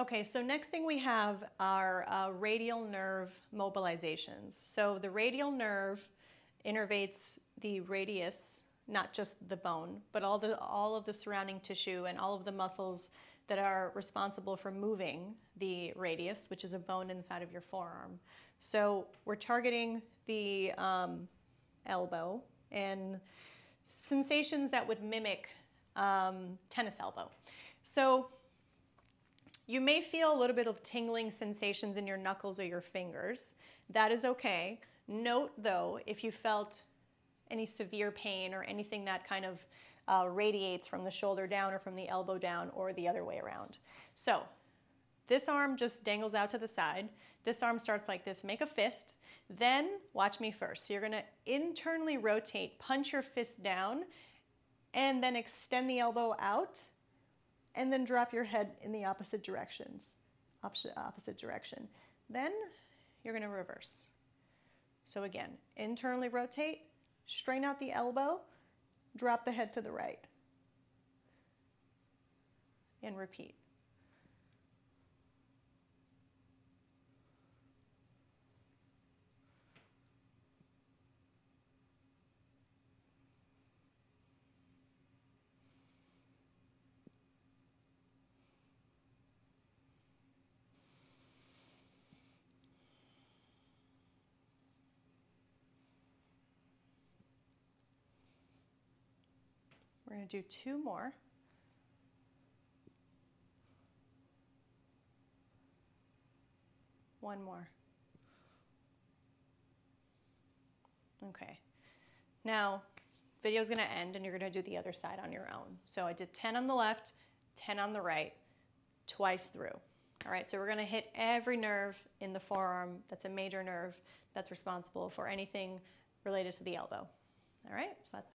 Okay, so next thing we have are uh, radial nerve mobilizations. So the radial nerve innervates the radius, not just the bone, but all, the, all of the surrounding tissue and all of the muscles that are responsible for moving the radius, which is a bone inside of your forearm. So we're targeting the um, elbow and sensations that would mimic um, tennis elbow. So you may feel a little bit of tingling sensations in your knuckles or your fingers. That is okay. Note though, if you felt any severe pain or anything that kind of uh, radiates from the shoulder down or from the elbow down or the other way around. So this arm just dangles out to the side. This arm starts like this. Make a fist. Then watch me first. So you're to internally rotate, punch your fist down, and then extend the elbow out and then drop your head in the opposite directions, opposite, direction. Then you're going to reverse. So again, internally rotate, strain out the elbow, drop the head to the right, and repeat. Going to do two more. One more. Okay. Now, video is going to end and you're going to do the other side on your own. So I did 10 on the left, 10 on the right, twice through. All right, so we're going to hit every nerve in the forearm that's a major nerve that's responsible for anything related to the elbow. All right, so that's